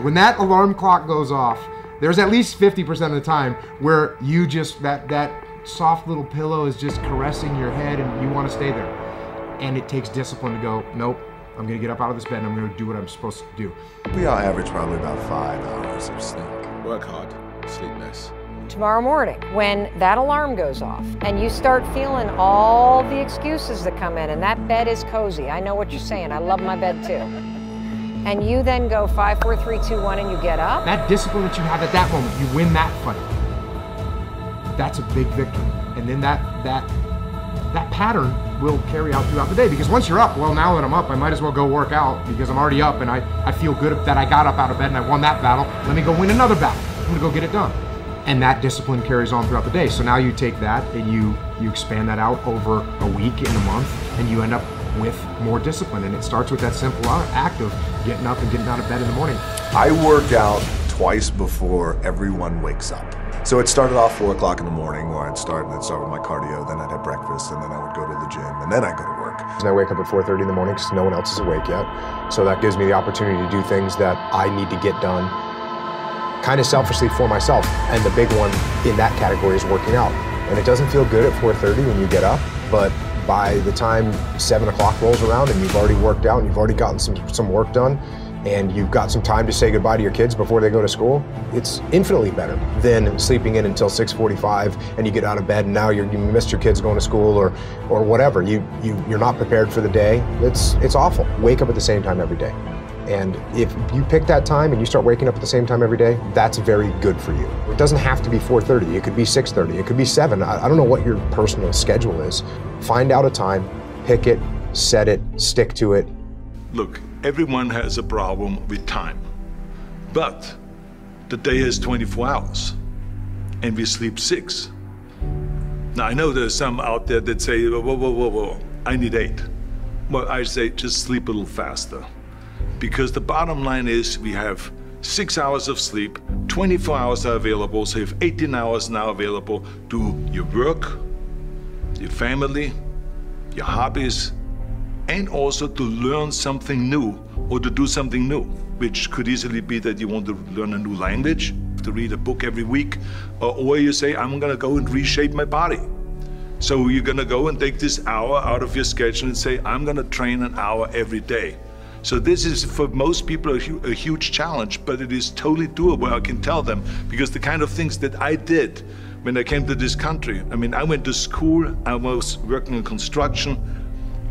When that alarm clock goes off, there's at least 50% of the time where you just, that, that soft little pillow is just caressing your head and you want to stay there. And it takes discipline to go, nope, I'm gonna get up out of this bed and I'm gonna do what I'm supposed to do. We all average probably about five hours of sleep. Work hard, sleep less. Tomorrow morning, when that alarm goes off and you start feeling all the excuses that come in, and that bed is cozy, I know what you're saying, I love my bed too. And you then go five, four, three, two, one, and you get up. That discipline that you have at that moment, you win that fight. That's a big victory. And then that that that pattern will carry out throughout the day because once you're up, well, now that I'm up, I might as well go work out because I'm already up and I, I feel good that I got up out of bed and I won that battle. Let me go win another battle. I'm gonna go get it done. And that discipline carries on throughout the day. So now you take that and you you expand that out over a week and a month and you end up with more discipline. And it starts with that simple act of getting up and getting out of bed in the morning. I work out twice before everyone wakes up. So it started off four o'clock in the morning where I'd start and I'd start with my cardio, then I'd have breakfast, and then I would go to the gym, and then I'd go to work. And I wake up at 4.30 in the morning because no one else is awake yet. So that gives me the opportunity to do things that I need to get done kind of selfishly for myself. And the big one in that category is working out. And it doesn't feel good at 4.30 when you get up, but by the time 7 o'clock rolls around and you've already worked out and you've already gotten some, some work done, and you've got some time to say goodbye to your kids before they go to school, it's infinitely better than sleeping in until 6:45 and you get out of bed and now you missed your kids going to school or or whatever. You you you're not prepared for the day. It's it's awful. Wake up at the same time every day. And if you pick that time and you start waking up at the same time every day, that's very good for you. It doesn't have to be 4:30. It could be 6:30. It could be 7. I, I don't know what your personal schedule is. Find out a time, pick it, set it, stick to it. Look, everyone has a problem with time. But the day has 24 hours and we sleep six. Now, I know there's some out there that say, whoa, whoa, whoa, whoa, I need eight. Well, I say just sleep a little faster. Because the bottom line is we have six hours of sleep, 24 hours are available, so you have 18 hours now available Do your work, your family, your hobbies, and also to learn something new or to do something new, which could easily be that you want to learn a new language, to read a book every week, or, or you say, I'm gonna go and reshape my body. So you're gonna go and take this hour out of your schedule and say, I'm gonna train an hour every day. So this is for most people a, hu a huge challenge, but it is totally doable, I can tell them, because the kind of things that I did when I came to this country, I mean, I went to school, I was working in construction,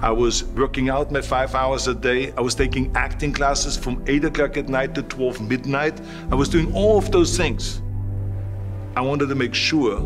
I was working out my five hours a day. I was taking acting classes from 8 o'clock at night to 12 midnight. I was doing all of those things. I wanted to make sure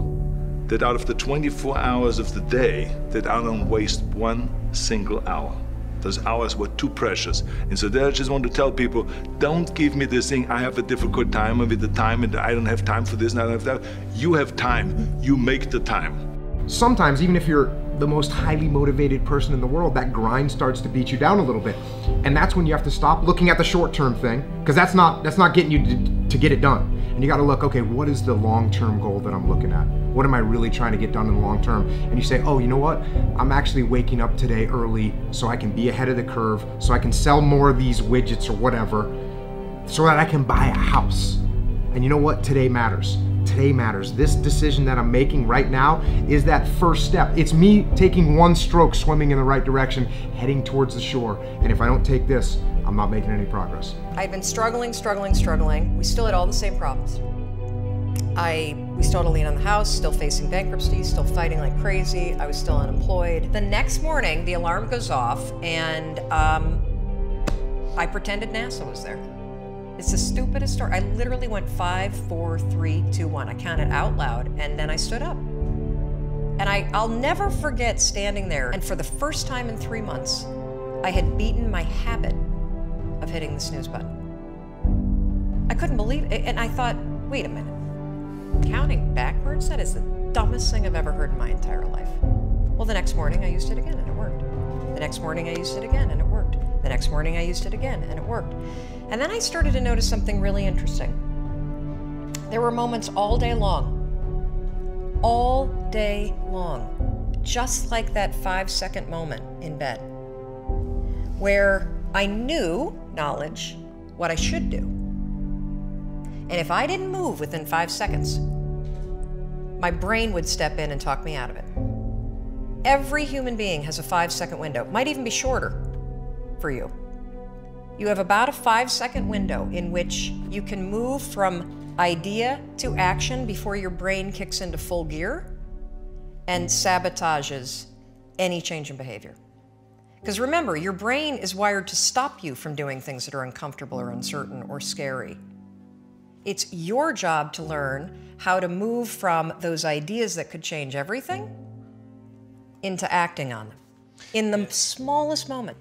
that out of the 24 hours of the day, that I don't waste one single hour. Those hours were too precious. And so there I just want to tell people, don't give me this thing, I have a difficult time with the time and I don't have time for this and I don't have that. You have time, you make the time. Sometimes, even if you're the most highly motivated person in the world, that grind starts to beat you down a little bit. And that's when you have to stop looking at the short-term thing, because that's not that's not getting you to, to get it done. And you got to look, okay, what is the long-term goal that I'm looking at? What am I really trying to get done in the long term? And you say, oh, you know what? I'm actually waking up today early so I can be ahead of the curve, so I can sell more of these widgets or whatever, so that I can buy a house. And you know what? Today matters today matters. This decision that I'm making right now is that first step. It's me taking one stroke, swimming in the right direction, heading towards the shore. And if I don't take this, I'm not making any progress. I've been struggling, struggling, struggling. We still had all the same problems. I we still had a lien on the house, still facing bankruptcy, still fighting like crazy. I was still unemployed. The next morning, the alarm goes off, and um, I pretended NASA was there. It's the stupidest story. I literally went five, four, three, two, one. I counted out loud and then I stood up. And I, I'll never forget standing there. And for the first time in three months, I had beaten my habit of hitting the snooze button. I couldn't believe it. And I thought, wait a minute. Counting backwards? That is the dumbest thing I've ever heard in my entire life. Well, the next morning I used it again and it worked. The next morning I used it again and it worked. The next morning I used it again and it worked. And then I started to notice something really interesting. There were moments all day long, all day long, just like that five second moment in bed, where I knew knowledge what I should do. And if I didn't move within five seconds, my brain would step in and talk me out of it. Every human being has a five second window, might even be shorter for you. You have about a five second window in which you can move from idea to action before your brain kicks into full gear and sabotages any change in behavior. Because remember, your brain is wired to stop you from doing things that are uncomfortable or uncertain or scary. It's your job to learn how to move from those ideas that could change everything into acting on them in the smallest moment.